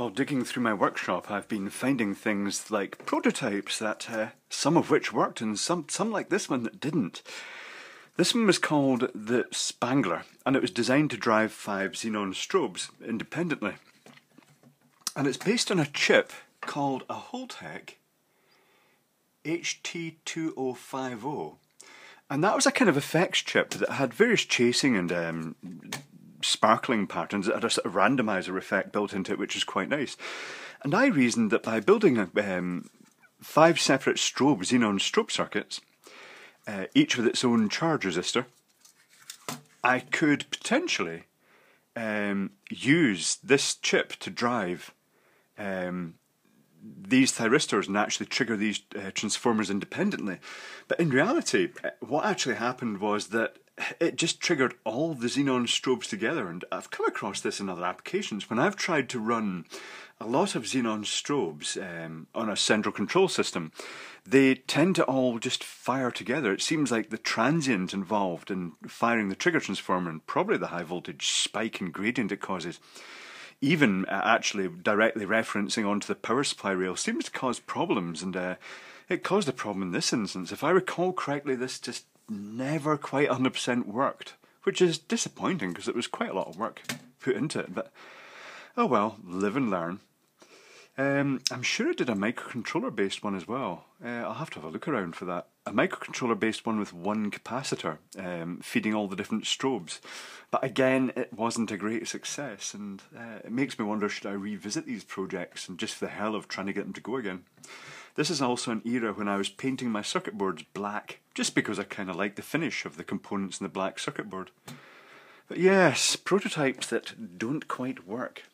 While digging through my workshop, I've been finding things like prototypes that uh, some of which worked and some some like this one that didn't. This one was called the Spangler, and it was designed to drive five xenon strobes independently. And it's based on a chip called a Holtek HT2050. And that was a kind of effects chip that had various chasing and um, sparkling patterns that had a sort of randomizer effect built into it, which is quite nice. And I reasoned that by building um, five separate strobe xenon strobe circuits, uh, each with its own charge resistor, I could potentially um, use this chip to drive um, these thyristors and actually trigger these uh, transformers independently. But in reality, uh, what actually happened was that it just triggered all the xenon strobes together. And I've come across this in other applications. When I've tried to run a lot of xenon strobes um, on a central control system, they tend to all just fire together. It seems like the transient involved in firing the trigger transformer and probably the high voltage spike and gradient it causes even uh, actually directly referencing onto the power supply rail seems to cause problems and uh, it caused a problem in this instance. If I recall correctly, this just never quite 100% worked, which is disappointing because it was quite a lot of work put into it. But oh well, live and learn. Um, I'm sure I did a microcontroller based one as well. Uh, I'll have to have a look around for that. A microcontroller based one with one capacitor um, feeding all the different strobes. But again, it wasn't a great success, and uh, it makes me wonder should I revisit these projects and just for the hell of trying to get them to go again. This is also an era when I was painting my circuit boards black, just because I kind of like the finish of the components in the black circuit board. But yes, prototypes that don't quite work.